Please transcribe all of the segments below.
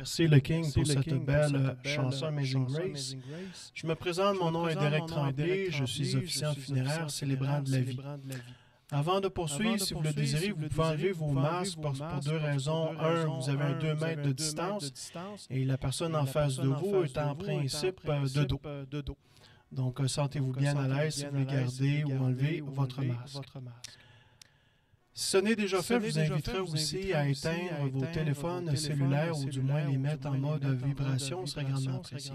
Merci le King pour cette belle chanson Amazing Grace. Je me présente, mon nom est Derek Tremblay, je suis officier en funéraire célébrant de la vie. Avant de poursuivre, si vous le désirez, vous pouvez enlever vos masques pour, deux raisons. Un, vous avez un 2 mètres de distance et la personne en face de vous est en principe de dos. Donc, sentez-vous bien à l'aise si vous voulez garder ou enlever votre masque. Si ce n'est déjà fait, vous inviterai aussi à éteindre vos téléphones cellulaires ou du moins les mettre en mode vibration, ce serait grandement apprécié.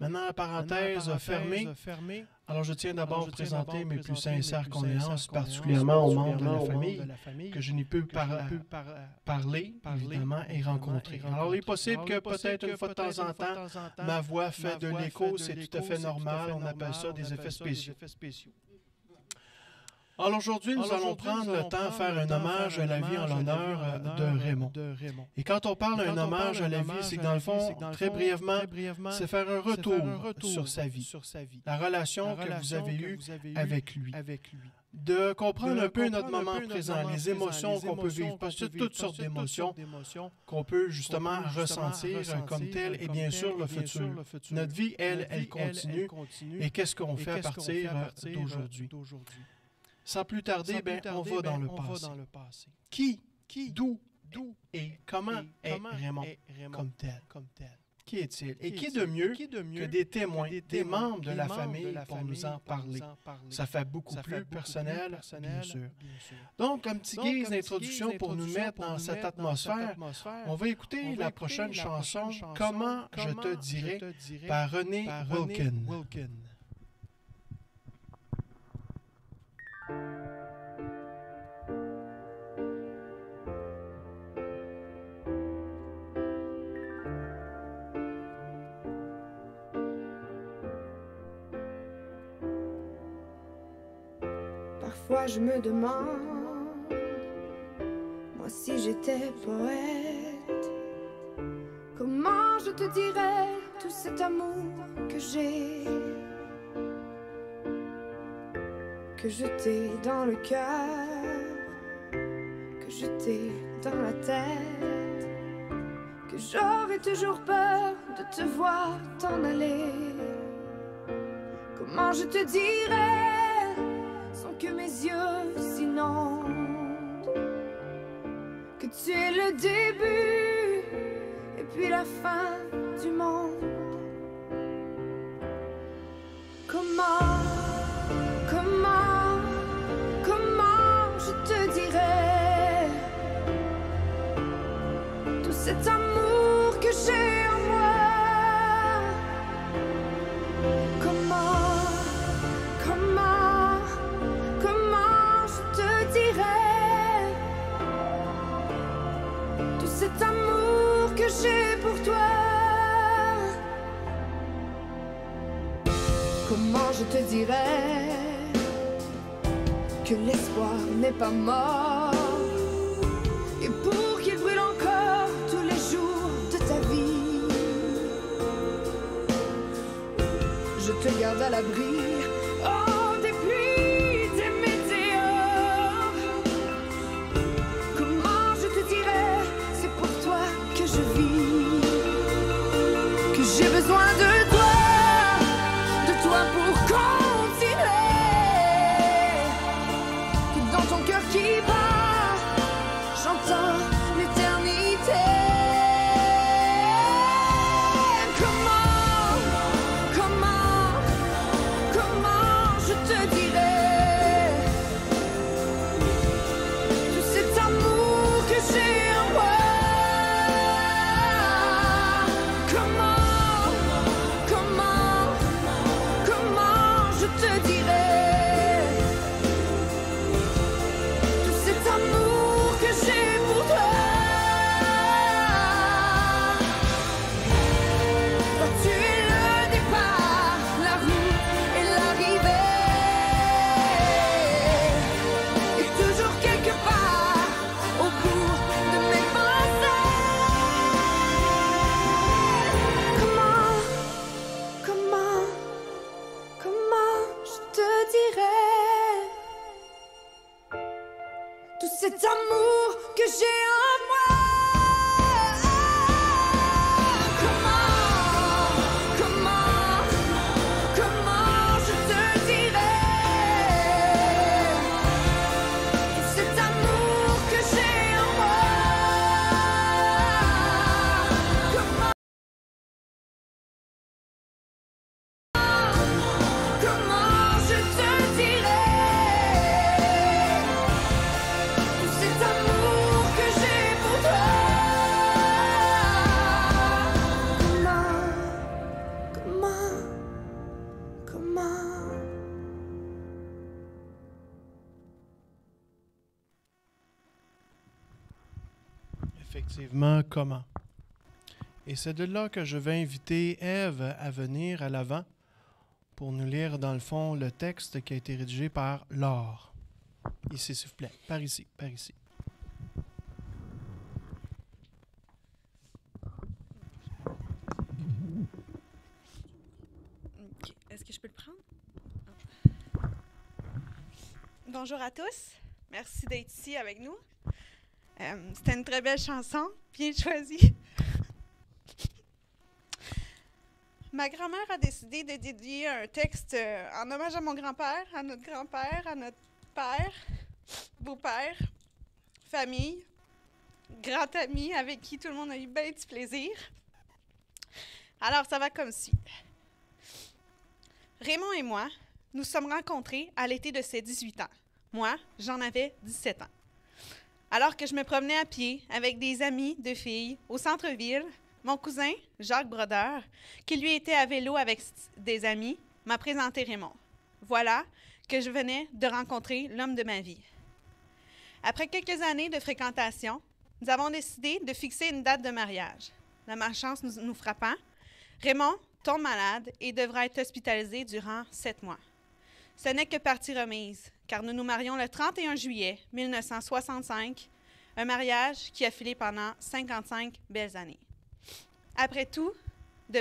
Maintenant, la parenthèse fermée. Alors, je tiens d'abord à présenter mes plus sincères condoléances, particulièrement aux membres de la famille que je n'ai pu parler, évidemment, et rencontrer. Alors, il est possible que peut-être une fois de temps en temps, ma voix fait de l'écho, c'est tout à fait normal. On appelle ça des effets spéciaux. Alors aujourd'hui, nous allons prendre le temps de faire un hommage à la vie en l'honneur euh, de Raymond. Et quand on parle d'un hommage à la vie, c'est dans le fond, très brièvement, c'est faire un retour sur sa vie, la relation que vous avez eue avec lui de comprendre un peu notre moment présent, les émotions qu'on peut vivre, parce que toutes sortes d'émotions qu'on peut justement ressentir comme telles, et bien sûr le futur. Notre vie, elle, elle continue. Et qu'est-ce qu'on fait à partir d'aujourd'hui? Sans plus tarder, ben, on, va, dans, le passé. Qui, qui, d'où, d'où? Et comment, est, Raymond, comme tel? Qui est-il? Et qui de mieux que des témoins, des membres de la famille pour nous en parler? Ça fait beaucoup plus personnel, bien sûr. Donc, comme petit guise d'introduction pour nous mettre dans cette atmosphère, on va écouter la prochaine chanson, Comment je te dirai, par René Wilkin. Parfois je me demande, moi si j'étais poète, comment je te dirais tout cet amour que j'ai, que je t'ai dans le cœur, que je t'ai dans la tête, que j'aurais toujours peur de te voir t'en aller. Comment je te dirais que mes yeux s'inondent, que tu es le début et puis la fin du monde. Je te dirais que l'espoir n'est pas mort et pour qu'il brûle encore tous les jours de ta vie, je te garde à l'abri. Cet amour que j'ai en comment? Et c'est de là que je vais inviter Ève à venir à l'avant pour nous lire, dans le fond, le texte qui a été rédigé par Laure. Ici, s'il vous plaît. Par ici, par ici. Est-ce que je peux le prendre? Ah. Bonjour à tous. Merci d'être ici avec nous. Euh, C'était une très belle chanson, bien choisie. Ma grand-mère a décidé de dédier un texte euh, en hommage à mon grand-père, à notre grand-père, à notre père, beau-père, famille, grand ami avec qui tout le monde a eu bien du plaisir. Alors, ça va comme suit. Raymond et moi, nous sommes rencontrés à l'été de ses 18 ans. Moi, j'en avais 17 ans. Alors que je me promenais à pied avec des amis de filles au centre-ville, mon cousin, Jacques Brodeur, qui lui était à vélo avec des amis, m'a présenté Raymond. Voilà que je venais de rencontrer l'homme de ma vie. Après quelques années de fréquentation, nous avons décidé de fixer une date de mariage. La malchance nous, nous frappant, Raymond tombe malade et devra être hospitalisé durant sept mois. Ce n'est que partie remise, car nous nous marions le 31 juillet 1965, un mariage qui a filé pendant 55 belles années. Après tout,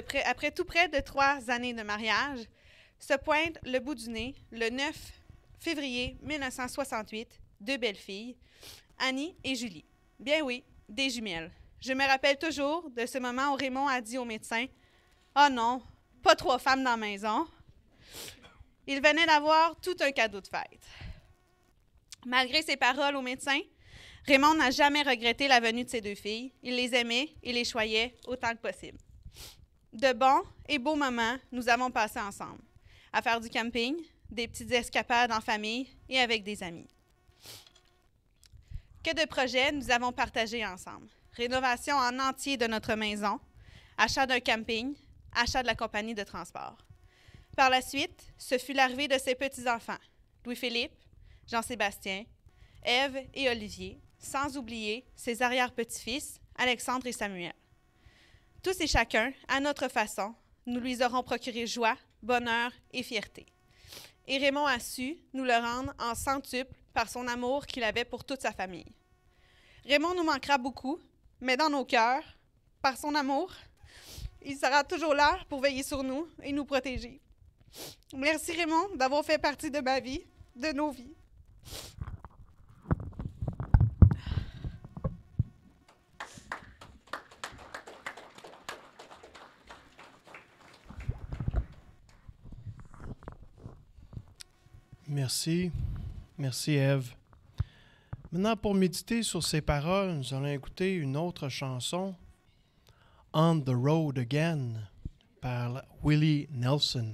près, après tout près de trois années de mariage, se pointe le bout du nez le 9 février 1968, deux belles filles, Annie et Julie. Bien oui, des jumelles. Je me rappelle toujours de ce moment où Raymond a dit au médecin Oh non, pas trois femmes dans la maison. Il venait d'avoir tout un cadeau de fête. Malgré ses paroles au médecin, Raymond n'a jamais regretté la venue de ses deux filles. Il les aimait et les choyait autant que possible. De bons et beaux moments, nous avons passé ensemble, à faire du camping, des petites escapades en famille et avec des amis. Que de projets nous avons partagés ensemble. Rénovation en entier de notre maison, achat d'un camping, achat de la compagnie de transport. Par la suite, ce fut l'arrivée de ses petits-enfants, Louis-Philippe, Jean-Sébastien, Ève et Olivier, sans oublier ses arrière-petits-fils, Alexandre et Samuel. Tous et chacun, à notre façon, nous lui aurons procuré joie, bonheur et fierté. Et Raymond a su nous le rendre en centuple par son amour qu'il avait pour toute sa famille. Raymond nous manquera beaucoup, mais dans nos cœurs, par son amour, il sera toujours là pour veiller sur nous et nous protéger. Merci Raymond d'avoir fait partie de ma vie, de nos vies. Merci. Merci, Eve. Maintenant, pour méditer sur ces paroles, nous allons écouter une autre chanson, On the Road Again, par Willie Nelson.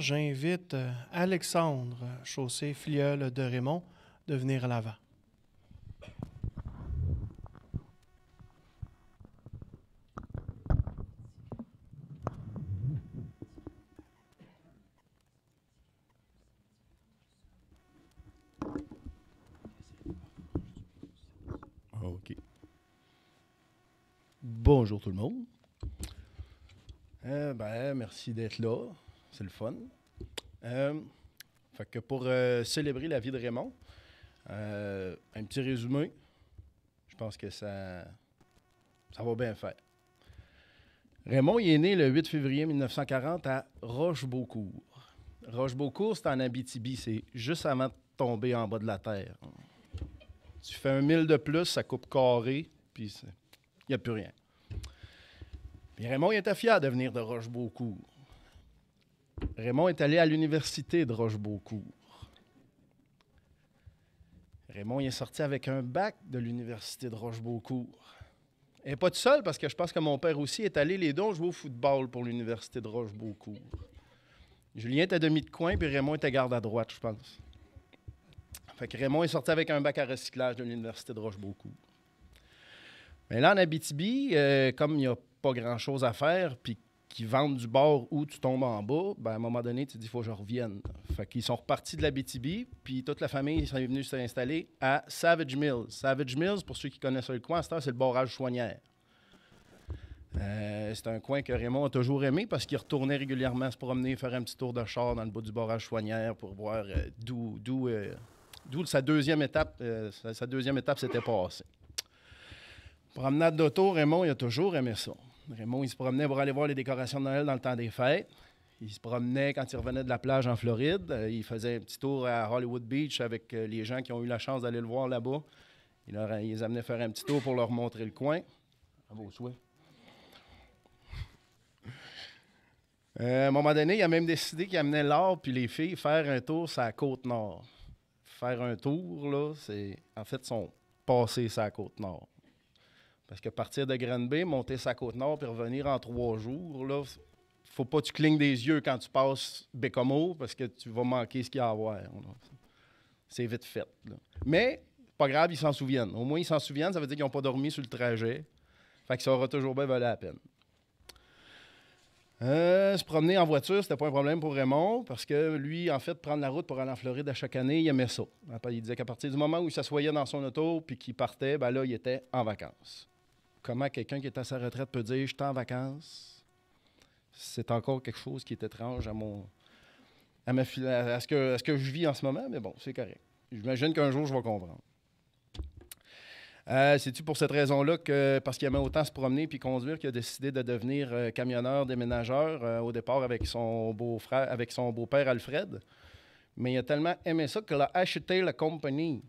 J'invite euh, Alexandre, chaussée filleul de Raymond, de venir à l'avant. OK. Bonjour tout le monde. Euh, ben, merci d'être là. C'est le fun. Euh, fait que pour euh, célébrer la vie de Raymond, euh, un petit résumé. Je pense que ça, ça va bien faire. Raymond il est né le 8 février 1940 à Rochebeaucourt. Rochebeaucourt, c'est en Abitibi. C'est juste avant de tomber en bas de la terre. Tu fais un mille de plus, ça coupe carré, puis il n'y a plus rien. Raymond il était fier de venir de Rochebeaucourt. Raymond est allé à l'université de Rochebeaucourt. Raymond il est sorti avec un bac de l'université de Rochebeaucourt. Et pas tout seul, parce que je pense que mon père aussi est allé les deux joué au football pour l'université de Rochebeaucourt. Julien était demi de coin, puis Raymond était garde à droite, je pense. Fait que Raymond est sorti avec un bac à recyclage de l'Université de Rochebeaucourt. Mais là, en Abitibi, euh, comme il n'y a pas grand-chose à faire, puis qu'ils vendent du bord où tu tombes en bas, ben, à un moment donné, tu te dis, il faut que je revienne. Fait qu'ils sont repartis de l'Abitibi, puis toute la famille est venue s'installer à Savage Mills. Savage Mills, pour ceux qui connaissent le coin, c'est le barrage Chouanière. Euh, c'est un coin que Raymond a toujours aimé parce qu'il retournait régulièrement se promener, faire un petit tour de char dans le bas du barrage Chouanière pour voir euh, euh, d'où sa deuxième étape, sa, sa deuxième étape s'était passée. Promenade d'auto, Raymond, il a toujours aimé ça. Raymond, il se promenait pour aller voir les décorations de Noël dans le temps des fêtes. Il se promenait quand il revenait de la plage en Floride. Euh, il faisait un petit tour à Hollywood Beach avec euh, les gens qui ont eu la chance d'aller le voir là-bas. Il, leur, il les amenait faire un petit tour pour leur montrer le coin. À vos souhaits. Euh, à un moment donné, il a même décidé qu'il amenait l'or puis les filles faire un tour sur la côte nord. Faire un tour, là, c'est en fait son passé sur la côte nord. Parce que partir de Granby, monter sa côte nord puis revenir en trois jours, là, faut pas que tu clignes des yeux quand tu passes Bécomo parce que tu vas manquer ce qu'il y a à voir. C'est vite fait. Mais, pas grave, ils s'en souviennent. Au moins, ils s'en souviennent, ça veut dire qu'ils n'ont pas dormi sur le trajet. Fait que ça aura toujours bien valu la peine. Euh, se promener en voiture, c'était pas un problème pour Raymond, parce que lui, en fait, prendre la route pour aller en Floride à chaque année, il aimait ça. Il disait qu'à partir du moment où il s'assoyait dans son auto puis qu'il partait, ben là, il était en vacances. Comment quelqu'un qui est à sa retraite peut dire « je suis en vacances », c'est encore quelque chose qui est étrange à mon... à, ma ce que je vis en ce moment, mais bon, c'est correct. J'imagine qu'un jour, je vais comprendre. Euh, C'est-tu pour cette raison-là que, parce qu'il aimait autant se promener puis conduire, qu'il a décidé de devenir euh, camionneur, déménageur, euh, au départ avec son beau-frère, avec son beau-père Alfred? Mais il a tellement aimé ça qu'il a acheté la compagnie.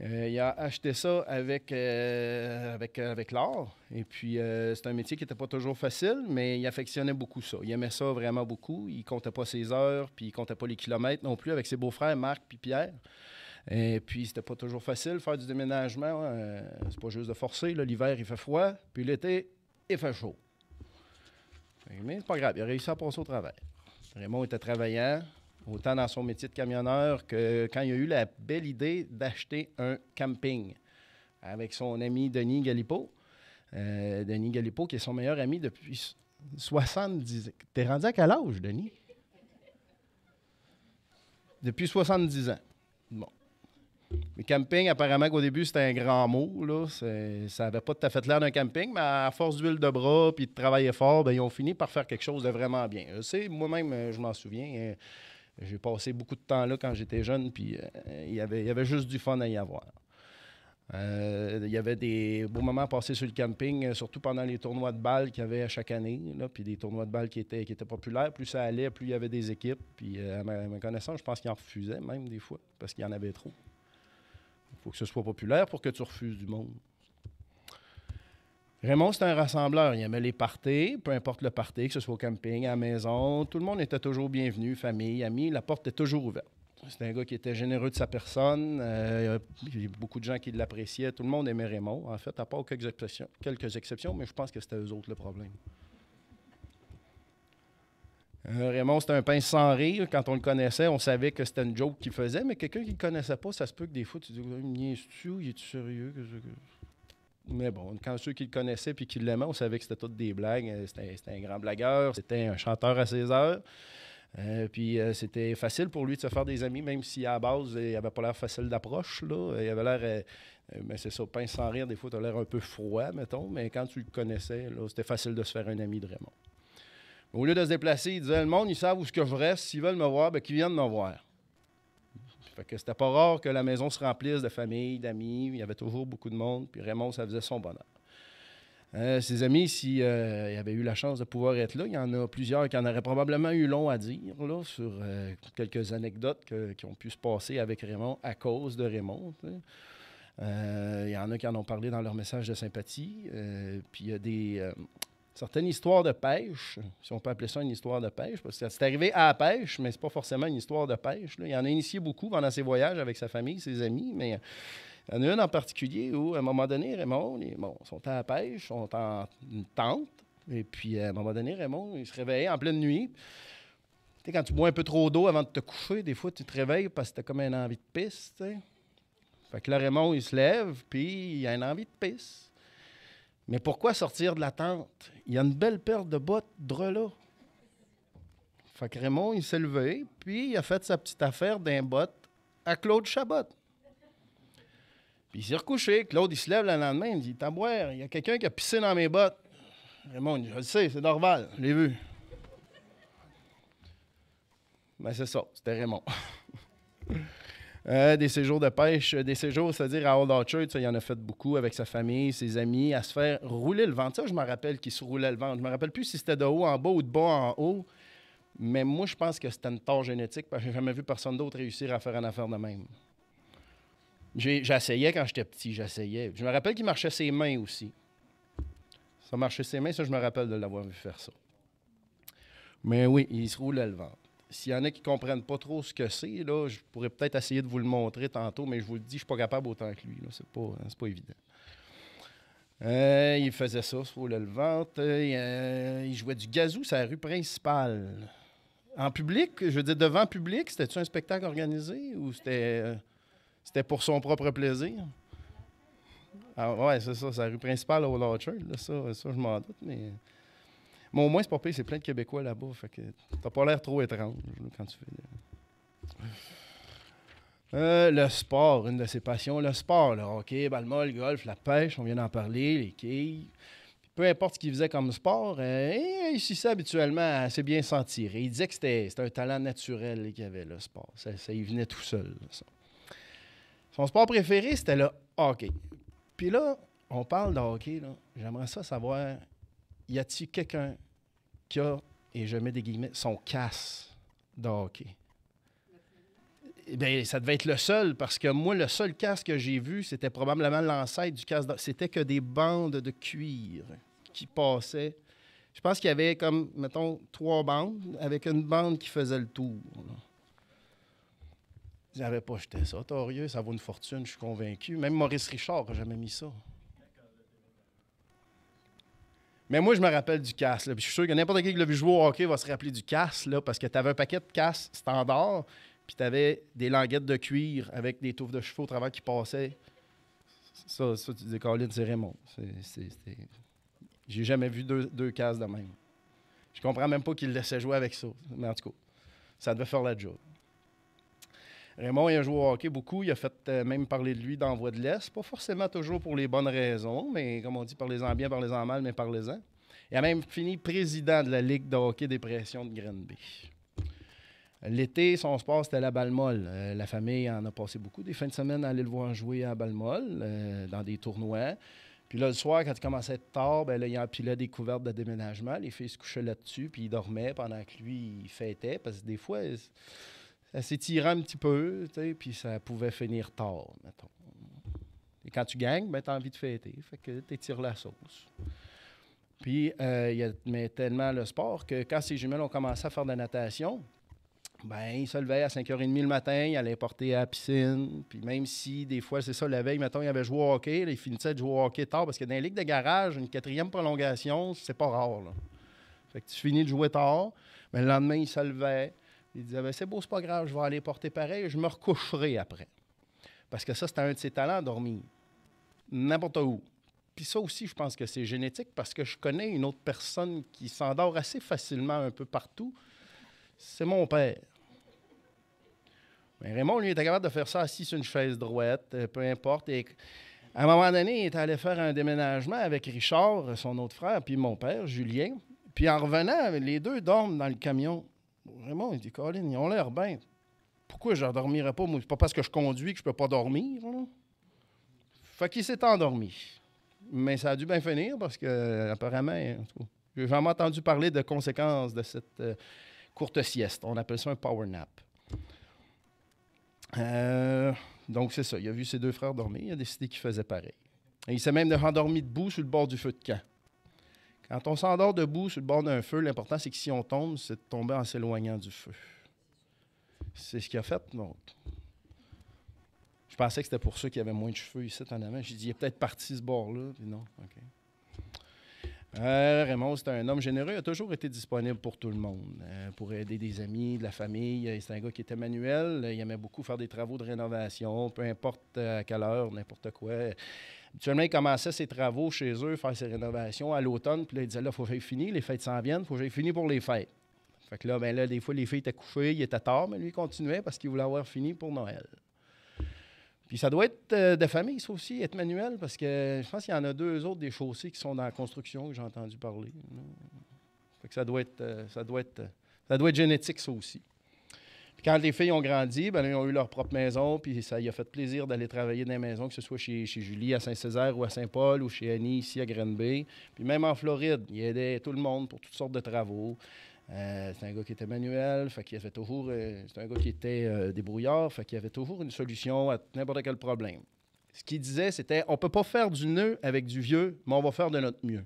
Euh, il a acheté ça avec, euh, avec, euh, avec l'art. Et puis, c'est un métier qui n'était pas toujours facile, mais il affectionnait beaucoup ça. Il aimait ça vraiment beaucoup. Il comptait pas ses heures, puis il comptait pas les kilomètres non plus avec ses beaux-frères, Marc puis Pierre. Et puis, c'était pas toujours facile faire du déménagement. euh, c'est pas juste de forcer. L'hiver, il fait froid, puis l'été, il fait chaud. Mais c'est pas grave, il a réussi à passer au travers. Raymond était travaillant, autant dans son métier de camionneur que quand il a eu la belle idée d'acheter un camping avec son ami Denis Galipo. Euh, Denis Galipo, qui est son meilleur ami depuis 70 ans. T'es rendu à quel âge, Denis? Depuis 70 ans. Bon. Le camping, apparemment qu'au début, c'était un grand mot. Là. Ça n'avait pas tout à fait l'air d'un camping, mais à force d'huile de bras puis de travailler fort, ben, ils ont fini par faire quelque chose de vraiment bien. Moi-même, euh, je m'en souviens. J'ai passé beaucoup de temps là quand j'étais jeune, puis euh, il y avait- juste du fun à y avoir. Euh, il y avait des beaux moments passés sur le camping, euh, surtout pendant les tournois de balles qu'il y avait à chaque année, là, puis des tournois de balles qui étaient, populaires. Plus ça allait, plus il y avait des équipes. Puis à ma, à ma connaissance, je pense qu'ils en refusaient même des fois, parce qu'il y en avait trop. Il faut que ce soit populaire pour que tu refuses du monde. Raymond, c'était un rassembleur. Il aimait les parties, peu importe le party, que ce soit au camping, à la maison. Tout le monde était toujours bienvenu, famille, amis. La porte était toujours ouverte. C'était un gars qui était généreux de sa personne. Euh, il y a beaucoup de gens qui l'appréciaient. Tout le monde aimait Raymond, en fait, à part quelques exceptions, quelques exceptions mais je pense que c'était eux autres le problème. Euh, Raymond, c'était un pince sans rire. Quand on le connaissait, on savait que c'était une joke qu'il faisait, mais quelqu'un qui ne le connaissait pas, ça se peut que des fois, tu dis Il est-tu il est sérieux Mais bon, quand ceux qui le connaissaient et qui l'aimaient, on savait que c'était toutes des blagues. Euh, c'était un grand blagueur, c'était un chanteur à ses heures. Euh, puis c'était facile pour lui de se faire des amis, même si à la base, il n'avait pas l'air facile d'approche. Il avait l'air. mais c'est ça, pince sans rire, des fois, tu as l'air un peu froid, mettons. Mais quand tu le connaissais, c'était facile de se faire un ami de Raymond. Au lieu de se déplacer, il disait Le monde, ils savent où ce que je reste. S'ils veulent me voir, ben, qu'ils viennent me voir. Fait que c'était pas rare que la maison se remplisse de familles, d'amis. Il y avait toujours beaucoup de monde. Puis Raymond, ça faisait son bonheur. Euh, ses amis, s'il euh, avait eu la chance de pouvoir être là, il y en a plusieurs qui en auraient probablement eu long à dire là, sur euh, quelques anecdotes qui ont pu se passer avec Raymond à cause de Raymond. Il y en a qui en ont parlé dans leur message de sympathie. puis il y a des, certaines histoires de pêche, si on peut appeler ça une histoire de pêche, parce que c'est arrivé à la pêche, mais c'est pas forcément une histoire de pêche. Il en a initié beaucoup pendant ses voyages avec sa famille, ses amis, mais il y en a une en particulier où, à un moment donné, Raymond, ils bon, sont à la pêche, sont en tente, et puis à un moment donné, Raymond, il se réveillait en pleine nuit. Tu sais, quand tu bois un peu trop d'eau avant de te coucher, des fois, tu te réveilles parce que tu as comme une envie de pisse, là, Raymond, il se lève, puis il a une envie de pisse. Mais pourquoi sortir de la tente? Il y a une belle paire de bottes là. Fait que Raymond, il s'est levé, puis il a fait sa petite affaire d'un bot à Claude Chabot. Puis il s'est recouché. Claude, il se lève le lendemain, il dit T'as boire, il y a quelqu'un qui a pissé dans mes bottes. Raymond, il dit Je le sais, c'est normal, je l'ai vu. Mais ben, c'est ça, c'était Raymond. Euh, des séjours de pêche, euh, des séjours, c'est-à-dire à Old Orchard, ça, il en a fait beaucoup avec sa famille, ses amis, à se faire rouler le ventre. Ça, je me rappelle qu'il se roulait le ventre. Je me rappelle plus si c'était de haut en bas ou de bas en haut, mais moi, je pense que c'était une tort génétique parce que j'ai jamais vu personne d'autre réussir à faire une affaire de même. J'essayais quand j'étais petit, j'essayais. Je me rappelle qu'il marchait ses mains aussi. Ça marchait ses mains, ça, je me rappelle de l'avoir vu faire ça. Mais oui, il se roulait le ventre. S'il y en a qui ne comprennent pas trop ce que c'est, là, je pourrais peut-être essayer de vous le montrer tantôt, mais je vous le dis, je ne suis pas capable autant que lui. Ce n'est pas, pas évident. Euh, il faisait ça sur le ventre. Euh, il jouait du gazou sur la rue principale. En public, je veux dire, devant public, c'était-tu un spectacle organisé ou c'était, euh, pour son propre plaisir? Ah, ouais, c'est ça, c'est la rue principale au Lord ça, ça, je m'en doute, mais. Mais au moins, c'est pas c'est plein de Québécois là-bas. Fait que t'as pas l'air trop étrange quand tu fais. Euh, le sport, une de ses passions, le sport, le hockey, le golf, la pêche, on vient d'en parler, les quilles. peu importe ce qu'il faisait comme sport, euh, il s'y habituellement à assez bien s'en tirer. Il disait que c'était un talent naturel qu'il avait, le sport. Ça, y venait tout seul. Son sport préféré, c'était le hockey. Puis là, on parle de hockey. J'aimerais ça savoir, y a-t-il quelqu'un qui a, et je mets des guillemets, son casse de hockey? Eh bien, ça devait être le seul, parce que moi, le seul casque que j'ai vu, c'était probablement l'ancêtre du casque. C'était que des bandes de cuir qui passaient. Je pense qu'il y avait comme, mettons, trois bandes, avec une bande qui faisait le tour. Ils n'avaient pas jeté ça, Torieux, ça vaut une fortune, je suis convaincu. Même Maurice Richard n'a jamais mis ça. Mais moi, je me rappelle du casse. je suis sûr que n'importe qui qui l'a vu jouer au hockey va se rappeler du casse, là, parce que tu avais un paquet de casse standard, puis tu avais des languettes de cuir avec des touffes de cheveux au travers qui passaient. Ça, ça tu dis, Colin, c'est Raymond. J'ai jamais vu deux, deux cases de même. Je comprends même pas qu'il laissait jouer avec ça. Mais en tout cas, ça devait faire la job. Raymond, il a joué au hockey beaucoup. Il a fait euh, même parler de lui dans Voix de l'Est. Pas forcément toujours pour les bonnes raisons, mais comme on dit, parlez-en bien, parlez-en mal, mais parlez-en. Il a même fini président de la Ligue de hockey des pressions de Granby. L'été, son sport, c'était la balle molle. Euh, la famille en a passé beaucoup des fins de semaine à aller le voir jouer à balle molle, euh, dans des tournois. Puis là, le soir, quand il commençait à être tard, ben là, il empilait des couvertes de déménagement. Les filles se couchaient là-dessus, puis il dormait pendant que lui, il fêtait. Parce que des fois, s'étirait un petit peu, puis ça pouvait finir tard, mettons. Et quand tu gagnes, ben, tu as envie de fêter, fait que tu étires la sauce. Puis, euh, il aimait tellement le sport que quand ses jumelles ont commencé à faire de la natation, ben, il se levait à 5h30 le matin, il allait porter à la piscine. Puis même si, des fois, c'est ça, la veille, mettons, il avait joué au hockey, là, il finissait de jouer au hockey tard, parce que dans les ligues de garage, une quatrième prolongation, c'est pas rare. Fait que tu finis de jouer tard, mais le lendemain, il se levait. Il disait, ben, c'est beau, c'est pas grave, je vais aller porter pareil, je me recoucherai après. Parce que ça, c'était un de ses talents, dormir. N'importe où. Puis ça aussi, je pense que c'est génétique, parce que je connais une autre personne qui s'endort assez facilement un peu partout. C'est mon père. Mais Raymond, lui, était capable de faire ça assis sur une chaise droite, euh, peu importe. Et à un moment donné, il est allé faire un déménagement avec Richard, son autre frère, puis mon père, Julien. Puis en revenant, les deux dorment dans le camion. Raymond, il dit Colin, ils ont l'air bien. Pourquoi je ne dormirais pas? Moi, pas parce que je conduis que je peux pas dormir. Là. Fait qu'il s'est endormi. Mais ça a dû bien finir parce que, apparemment, j'ai jamais entendu parler de conséquences de cette euh, courte sieste. On appelle ça un power nap. Euh, donc, c'est ça. Il a vu ses deux frères dormir. Il a décidé qu'il faisait pareil. Il s'est même endormi debout sur le bord du feu de camp. Quand on s'endort debout sur le bord d'un feu, l'important, c'est que si on tombe, c'est de tomber en s'éloignant du feu. C'est ce qu'il a fait, donc. Je pensais que c'était pour ceux qui avaient moins de cheveux ici en avant. J'ai dit, il est peut-être parti ce bord-là. Puis non, OK. Euh, Raymond, c'est un homme généreux. Il a toujours été disponible pour tout le monde, euh, pour aider des amis, de la famille. C'est un gars qui était manuel. Il aimait beaucoup faire des travaux de rénovation, peu importe à quelle heure, n'importe quoi. Habituellement, il commençait ses travaux chez eux, faire ses rénovations à l'automne. Puis là, il disait là, il faut que j'aille fini. Les fêtes s'en viennent. Il faut que j'aille fini pour les fêtes. Fait que là, ben là, des fois, les filles étaient couchées, il était tard, mais lui, il continuait parce qu'il voulait avoir fini pour Noël. Puis ça doit être euh, de famille, ça aussi, être manuel, parce que je pense qu'il y en a deux autres des chaussées qui sont dans la construction que j'ai entendu parler. Fait que ça doit être, euh, ça doit être, ça doit être génétique, ça aussi. Puis quand les filles ont grandi, ben, ils ont eu leur propre maison, puis ça y a fait plaisir d'aller travailler dans les maisons, que ce soit chez, Julie à Saint-Césaire ou à Saint-Paul ou chez Annie ici à Granby. Puis même en Floride, il aidait tout le monde pour toutes sortes de travaux. Euh, c'est un gars qui était manuel, fait qu'il avait toujours. Euh, un gars qui était euh, débrouillard, fait qu'il avait toujours une solution à n'importe quel problème. Ce qu'il disait, c'était on peut pas faire du nœud avec du vieux, mais on va faire de notre mieux.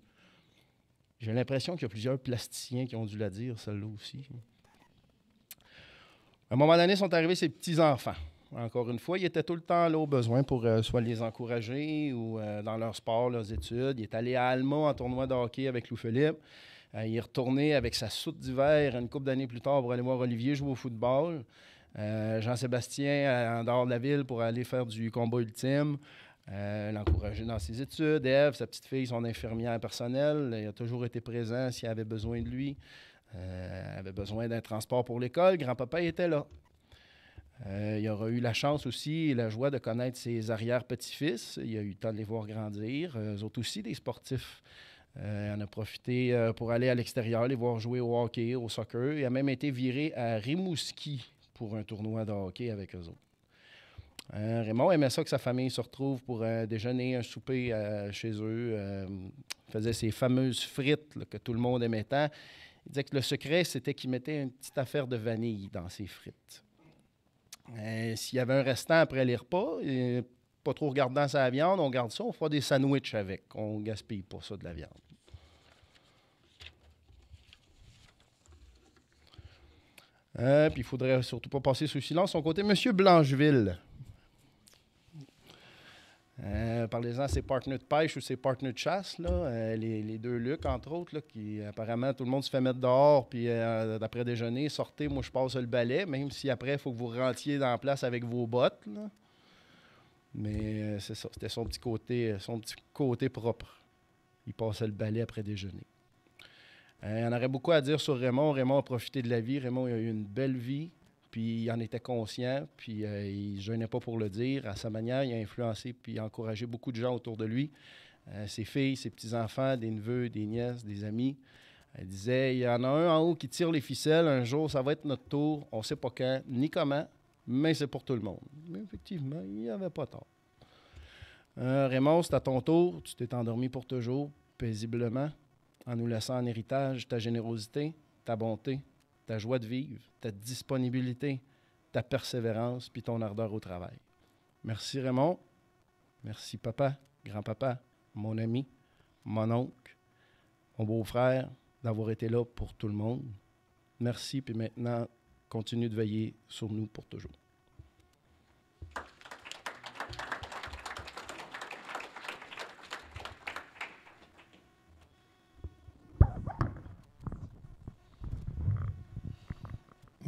J'ai l'impression qu'il y a plusieurs plasticiens qui ont dû la dire, celle-là aussi. À un moment donné, sont arrivés ses petits-enfants. Encore une fois, il était tout le temps là au besoin pour soit les encourager ou dans leur sport, leurs études. Il est allé à Alma en tournoi de hockey avec Lou Philippe. Euh, il est retourné avec sa soute d'hiver une couple d'années plus tard pour aller voir Olivier jouer au football. Euh, Jean-Sébastien en dehors de la ville pour aller faire du combat ultime. Euh, l'encourager dans ses études. Eve, sa petite fille, son infirmière personnelle, il a toujours été présent s'il avait besoin de lui. Euh, avait besoin d'un transport pour l'école. Grand-papa était là. il aura eu la chance aussi et la joie de connaître ses arrière-petits-fils. Il a eu le temps de les voir grandir. Eux autres aussi, des sportifs. Euh, on a profité euh, pour aller à l'extérieur, les voir jouer au hockey, au soccer. Il a même été viré à Rimouski pour un tournoi de hockey avec eux autres. Euh, Raymond aimait ça que sa famille se retrouve pour un déjeuner, un souper chez eux. il faisait ces fameuses frites que tout le monde aimait tant. Il disait que le secret, c'était qu'il mettait une petite affaire de vanille dans ses frites. S'il y avait un restant après les repas, pas trop regardant sa viande, on garde ça, on fera des sandwichs avec. On gaspille pas ça de la viande. Euh, puis il faudrait surtout pas passer sous silence son côté. Monsieur Blancheville. Euh, Parlez-en à ses partenaires de pêche ou ses partenaires de chasse, euh, les, deux Lucs, entre autres, qui apparemment tout le monde se fait mettre dehors, puis euh, d'après déjeuner, sortez, moi je passe le balai, même si après il faut que vous rentiez dans la place avec vos bottes. Mais c'est ça, c'était son petit côté, propre. Il passait le balai après déjeuner. Euh, il en aurait beaucoup à dire sur Raymond. Raymond a profité de la vie. Raymond a eu une belle vie, puis il en était conscient, puis euh, il ne gênait pas pour le dire. À sa manière, il a influencé puis encouragé beaucoup de gens autour de lui. Euh, ses filles, ses petits-enfants, des neveux, des nièces, des amis. Elle disait, il y en a un en haut qui tire les ficelles. Un jour, ça va être notre tour. On ne sait pas quand, ni comment, mais c'est pour tout le monde. Mais effectivement, il n'y avait pas tort. Raymond, c'est à ton tour. Tu t'es endormi pour toujours, paisiblement en nous laissant en héritage ta générosité, ta bonté, ta joie de vivre, ta disponibilité, ta persévérance, puis ton ardeur au travail. Merci Raymond. Merci papa, grand-papa, mon ami, mon oncle, mon beau-frère, d'avoir été là pour tout le monde. Merci, puis maintenant, continue de veiller sur nous pour toujours.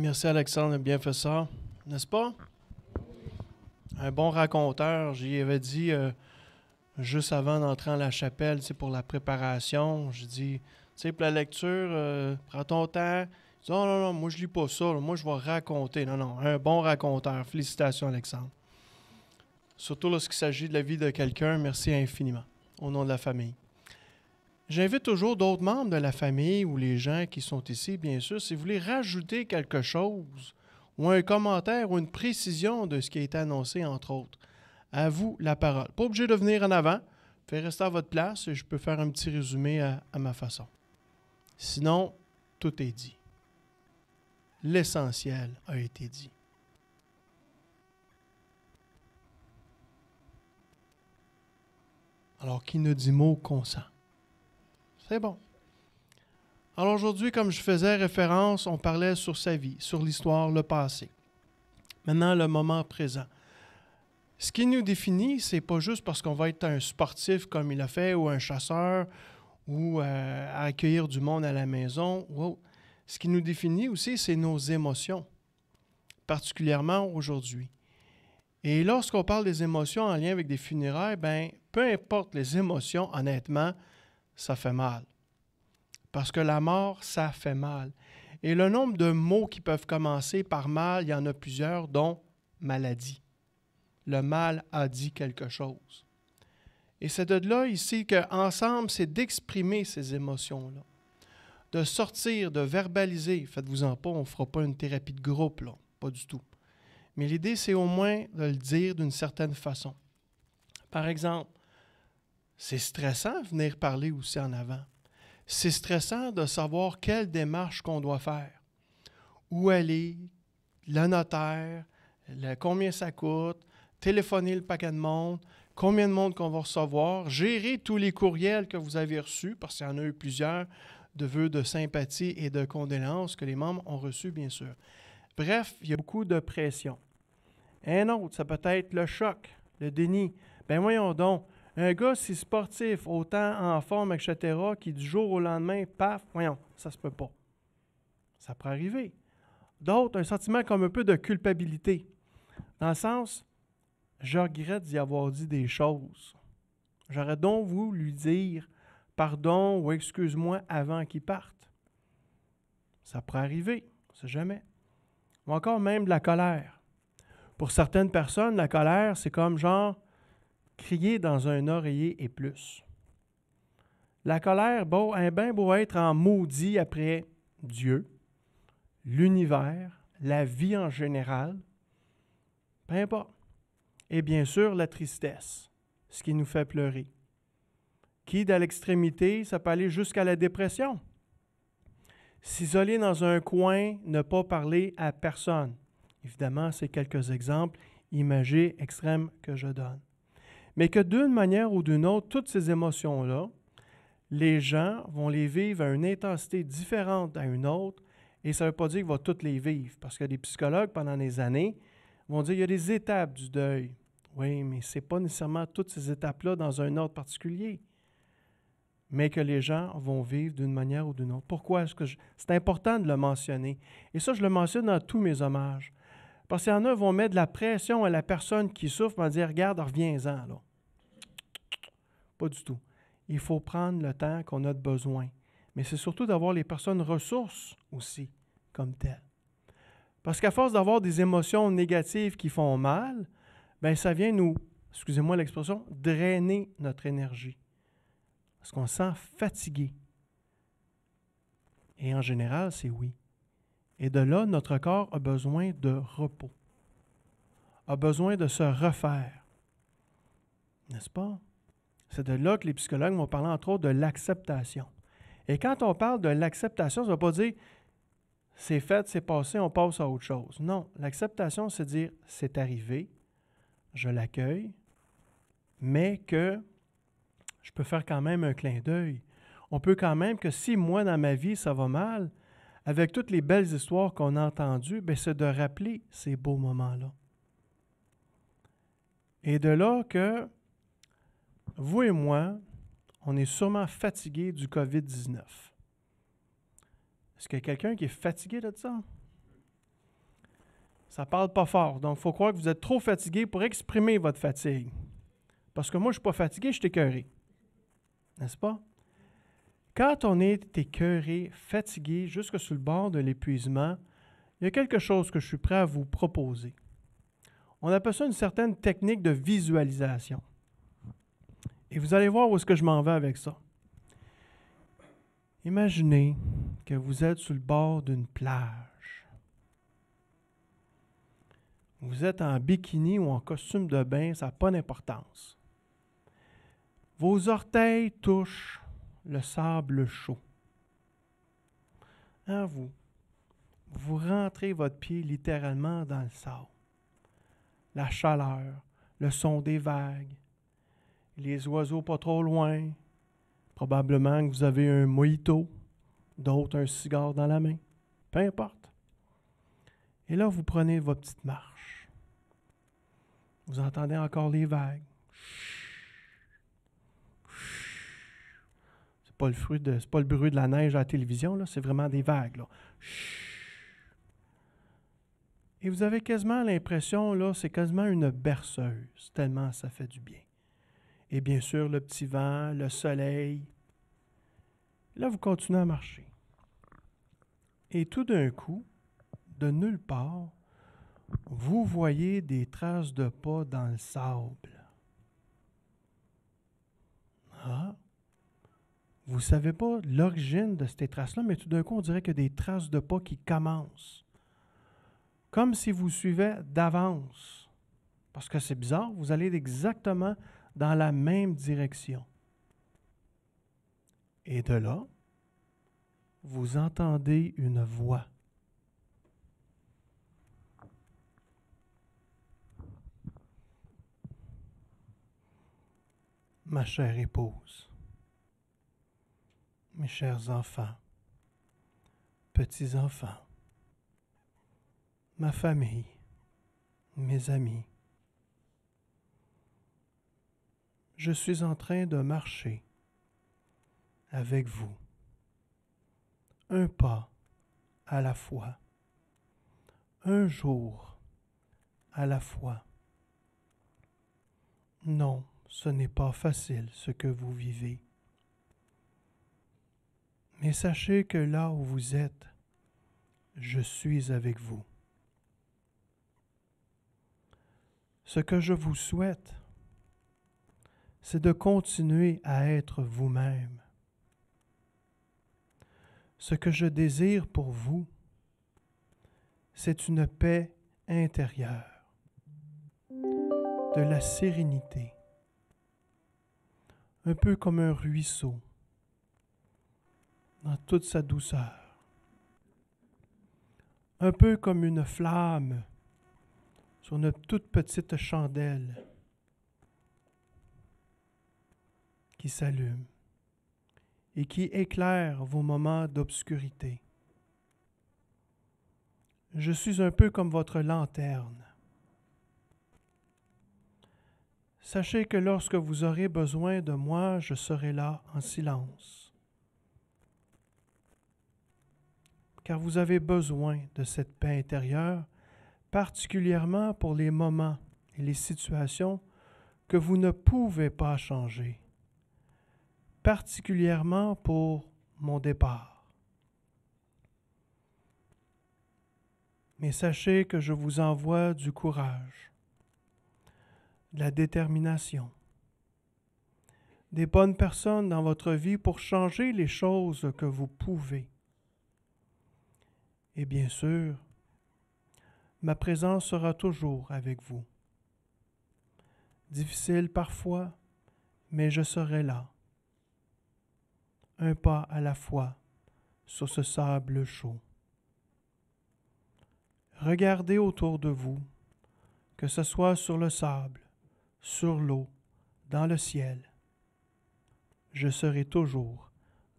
Merci Alexandre, bien fait ça, n'est-ce pas? Un bon raconteur, j'y avais dit euh, juste avant d'entrer en la chapelle, c'est pour la préparation. Je dis, tu sais, pour la lecture, euh, prends ton temps. Dit, oh non, non, moi je lis pas ça, moi je vais raconter. Non, non, un bon raconteur. Félicitations Alexandre. Surtout lorsqu'il s'agit de la vie de quelqu'un, merci infiniment, au nom de la famille. J'invite toujours d'autres membres de la famille ou les gens qui sont ici, bien sûr, si vous voulez rajouter quelque chose ou un commentaire ou une précision de ce qui a été annoncé, entre autres. À vous la parole. Pas obligé de venir en avant. Faites rester à votre place et je peux faire un petit résumé à, à ma façon. Sinon, tout est dit. L'essentiel a été dit. Alors, qui ne dit mot consent? C'est bon. Alors aujourd'hui, comme je faisais référence, on parlait sur sa vie, sur l'histoire, le passé. Maintenant, le moment présent. Ce qui nous définit, c'est pas juste parce qu'on va être un sportif comme il a fait, ou un chasseur, ou euh, à accueillir du monde à la maison. Ce qui nous définit aussi, c'est nos émotions, particulièrement aujourd'hui. Et lorsqu'on parle des émotions en lien avec des funérailles, ben, peu importe les émotions, honnêtement, ça fait mal. Parce que la mort, ça fait mal. Et le nombre de mots qui peuvent commencer par mal, il y en a plusieurs, dont maladie. Le mal a dit quelque chose. Et c'est de là ici qu'ensemble, c'est d'exprimer ces émotions-là, de sortir, de verbaliser. Faites-vous-en pas, on ne fera pas une thérapie de groupe, là, pas du tout. Mais l'idée, c'est au moins de le dire d'une certaine façon. Par exemple, c'est stressant venir parler aussi en avant. C'est stressant de savoir quelle démarche qu'on doit faire. Où aller, le notaire, combien ça coûte, téléphoner le paquet de monde, combien de monde qu'on va recevoir, gérer tous les courriels que vous avez reçus, parce qu'il y en a eu plusieurs de vœux de sympathie et de condoléances que les membres ont reçus, bien sûr. Bref, il y a beaucoup de pression. Un autre, ça peut être le choc, le déni. Ben voyons donc, un gars si sportif, autant en forme, etc., qui du jour au lendemain, paf, voyons, ça se peut pas. Ça peut arriver. D'autres, un sentiment comme un peu de culpabilité. Dans le sens, je regrette d'y avoir dit des choses. J'aurais donc voulu lui dire pardon ou excuse-moi avant qu'il parte. Ça pourrait arriver, on sait jamais. Ou encore même de la colère. Pour certaines personnes, la colère, c'est comme genre crier dans un oreiller et plus. La colère, beau, un bien beau être en maudit après Dieu, l'univers, la vie en général, peu importe. Et bien sûr, la tristesse, ce qui nous fait pleurer. Qui, dans l'extrémité, ça peut aller jusqu'à la dépression? S'isoler dans un coin, ne pas parler à personne. Évidemment, c'est quelques exemples imagés extrêmes que je donne. Mais que d'une manière ou d'une autre, toutes ces émotions-là, les gens vont les vivre à une intensité différente à une autre, et ça ne veut pas dire qu'ils vont toutes les vivre, parce que les psychologues, pendant des années, vont dire qu'il y a des étapes du deuil. Oui, mais ce n'est pas nécessairement toutes ces étapes-là dans un ordre particulier, mais que les gens vont vivre d'une manière ou d'une autre. Pourquoi est-ce que c'est important de le mentionner? Et ça, je le mentionne dans tous mes hommages. Parce qu'il y en a vont mettre de la pression à la personne qui souffre, vont dire Regarde, reviens-en. Là. Pas du tout. Il faut prendre le temps qu'on a de besoin. Mais c'est surtout d'avoir les personnes ressources aussi, comme telles. Parce qu'à force d'avoir des émotions négatives qui font mal, ben ça vient nous, excusez-moi l'expression, drainer notre énergie. Parce qu'on se sent fatigué. Et en général, c'est oui. Et de là, notre corps a besoin de repos, a besoin de se refaire. N'est-ce pas? C'est de là que les psychologues vont parler entre autres de l'acceptation. Et quand on parle de l'acceptation, ça ne veut pas dire c'est fait, c'est passé, on passe à autre chose. Non, l'acceptation, c'est dire c'est arrivé, je l'accueille, mais que je peux faire quand même un clin d'œil. On peut quand même que si moi, dans ma vie, ça va mal, avec toutes les belles histoires qu'on a entendues, ben, c'est de rappeler ces beaux moments-là. Et de là que vous et moi, on est sûrement fatigués du COVID-19. Est-ce qu'il y a quelqu'un qui est fatigué de ça? Ça parle pas fort. Donc, il faut croire que vous êtes trop fatigué pour exprimer votre fatigue. Parce que moi, je ne suis pas fatigué, je suis écœuré. N'est-ce pas? Quand on est écœuré, fatigué, jusque sur le bord de l'épuisement, il y a quelque chose que je suis prêt à vous proposer. On appelle ça une certaine technique de visualisation. Et vous allez voir où est-ce que je m'en vais avec ça. Imaginez que vous êtes sur le bord d'une plage. Vous êtes en bikini ou en costume de bain, ça n'a pas d'importance. Vos orteils touchent le sable chaud. Hein, vous, vous rentrez votre pied littéralement dans le sable. La chaleur, le son des vagues, les oiseaux pas trop loin. Probablement que vous avez un mojito, d'autres un cigare dans la main. Peu importe. Et là, vous prenez votre petite marche. Vous entendez encore les vagues. C'est pas le pas le bruit de la neige à la télévision, c'est vraiment des vagues. Là. Et vous avez quasiment l'impression, là, c'est quasiment une berceuse, tellement ça fait du bien et bien sûr le petit vent, le soleil. Là, vous continuez à marcher. Et tout d'un coup, de nulle part, vous voyez des traces de pas dans le sable. Ah! Vous ne savez pas l'origine de ces traces-là, mais tout d'un coup, on dirait qu'il y a des traces de pas qui commencent. Comme si vous suivez d'avance. Parce que c'est bizarre, vous allez exactement dans la même direction. Et de là, vous entendez une voix. Ma chère épouse, mes chers enfants, petits-enfants, ma famille, mes amis, je suis en train de marcher avec vous, un pas à la fois, un jour à la fois. Non, ce n'est pas facile ce que vous vivez. Mais sachez que là où vous êtes, je suis avec vous. Ce que je vous souhaite, c'est de continuer à être vous-même. Ce que je désire pour vous, c'est une paix intérieure, de la sérénité, un peu comme un ruisseau, dans toute sa douceur, un peu comme une flamme sur une toute petite chandelle qui s'allume et qui éclaire vos moments d'obscurité. Je suis un peu comme votre lanterne. Sachez que lorsque vous aurez besoin de moi, je serai là en silence. Car vous avez besoin de cette paix intérieure, particulièrement pour les moments et les situations que vous ne pouvez pas changer particulièrement pour mon départ. Mais sachez que je vous envoie du courage, de la détermination, des bonnes personnes dans votre vie pour changer les choses que vous pouvez. Et bien sûr, ma présence sera toujours avec vous. Difficile parfois, mais je serai là un pas à la fois sur ce sable chaud. Regardez autour de vous, que ce soit sur le sable, sur l'eau, dans le ciel. Je serai toujours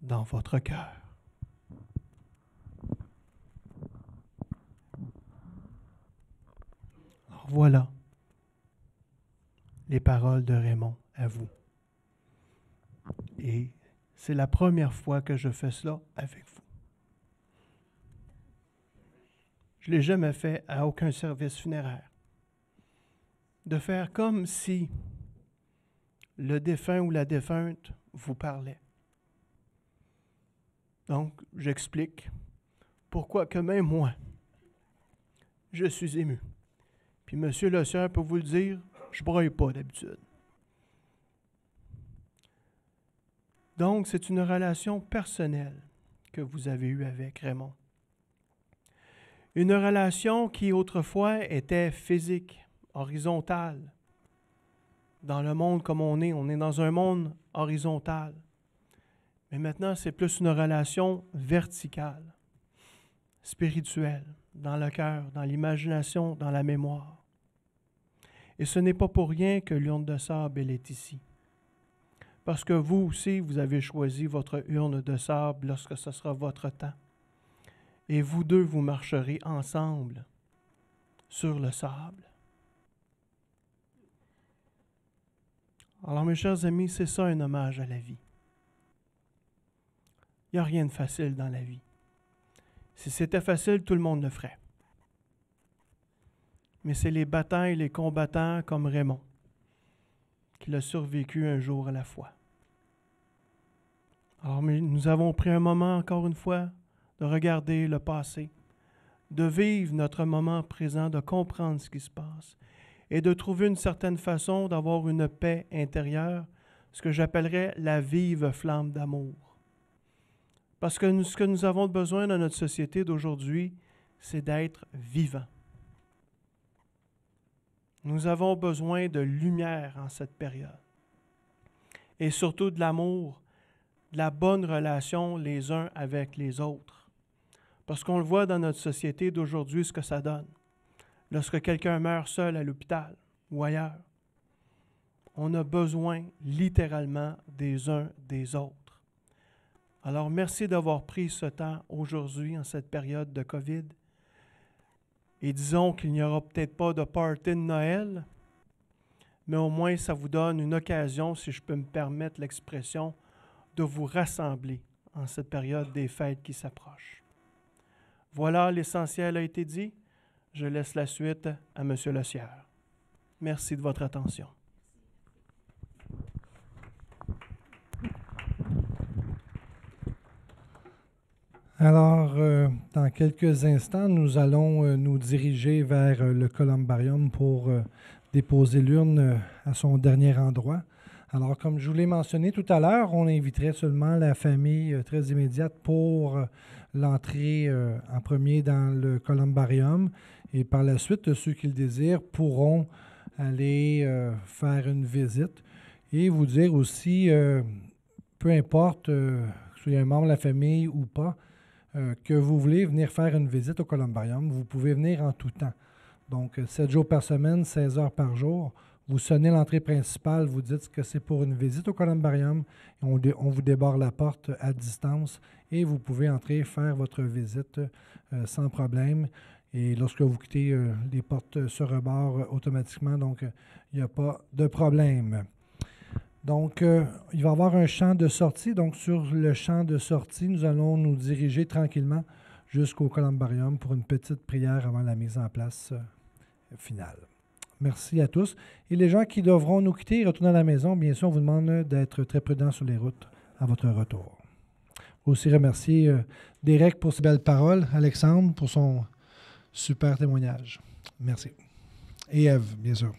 dans votre cœur. Alors voilà les paroles de Raymond à vous. Et c'est la première fois que je fais cela avec vous. Je ne l'ai jamais fait à aucun service funéraire. De faire comme si le défunt ou la défunte vous parlait. Donc, j'explique pourquoi que même moi, je suis ému. Puis M. le Sieur peut vous le dire, je ne broye pas d'habitude. Donc, c'est une relation personnelle que vous avez eue avec Raymond. Une relation qui autrefois était physique, horizontale. Dans le monde comme on est, on est dans un monde horizontal. Mais maintenant, c'est plus une relation verticale, spirituelle, dans le cœur, dans l'imagination, dans la mémoire. Et ce n'est pas pour rien que l'urne de sable est ici. Parce que vous aussi, vous avez choisi votre urne de sable lorsque ce sera votre temps et vous deux, vous marcherez ensemble sur le sable. Alors, mes chers amis, c'est ça un hommage à la vie. Il n'y a rien de facile dans la vie. Si c'était facile, tout le monde le ferait. Mais c'est les batailles, les combattants comme Raymond qui l'ont survécu un jour à la fois. Alors, nous avons pris un moment, encore une fois, de regarder le passé, de vivre notre moment présent, de comprendre ce qui se passe et de trouver une certaine façon d'avoir une paix intérieure, ce que j'appellerais la vive flamme d'amour. Parce que ce que nous avons besoin dans notre société d'aujourd'hui, c'est d'être vivant. Nous avons besoin de lumière en cette période. Et surtout de l'amour, de la bonne relation les uns avec les autres. Parce qu'on le voit dans notre société d'aujourd'hui, ce que ça donne. Lorsque quelqu'un meurt seul à l'hôpital ou ailleurs, on a besoin littéralement des uns des autres. Alors merci d'avoir pris ce temps aujourd'hui, en cette période de COVID. Et disons qu'il n'y aura peut-être pas de party de Noël, mais au moins ça vous donne une occasion, si je peux me permettre l'expression, de vous rassembler en cette période des fêtes qui s'approchent. Voilà, l'essentiel a été dit. Je laisse la suite à M. Le Sieur. Merci de votre attention. Alors, euh, dans quelques instants, nous allons euh, nous diriger vers euh, le columbarium pour déposer l'urne à son dernier endroit. Alors, comme je vous l'ai mentionné tout à l'heure, on inviterait seulement la famille très immédiate pour l'entrée en premier dans le columbarium. Et par la suite, ceux qui le désirent pourront aller faire une visite et vous dire aussi, peu importe soyez un membre de la famille ou pas, que vous voulez venir faire une visite au columbarium, vous pouvez venir en tout temps. Donc, 7 jours par semaine, 16 heures par jour. Vous sonnez l'entrée principale, vous dites que c'est pour une visite au columbarium. On, vous débarre la porte à distance et vous pouvez entrer faire votre visite euh, sans problème. Et lorsque vous quittez, euh, les portes se rebarrent automatiquement, donc il n'y a pas de problème. Donc, euh, il va y avoir un champ de sortie. Donc, sur le champ de sortie, nous allons nous diriger tranquillement jusqu'au columbarium pour une petite prière avant la mise en place finale. Merci à tous. Et les gens qui devront nous quitter et retourner à la maison, bien sûr, on vous demande d'être très prudents sur les routes à votre retour. Aussi remercier euh, Derek pour ses belles paroles, Alexandre pour son super témoignage. Merci. Et Eve, bien sûr.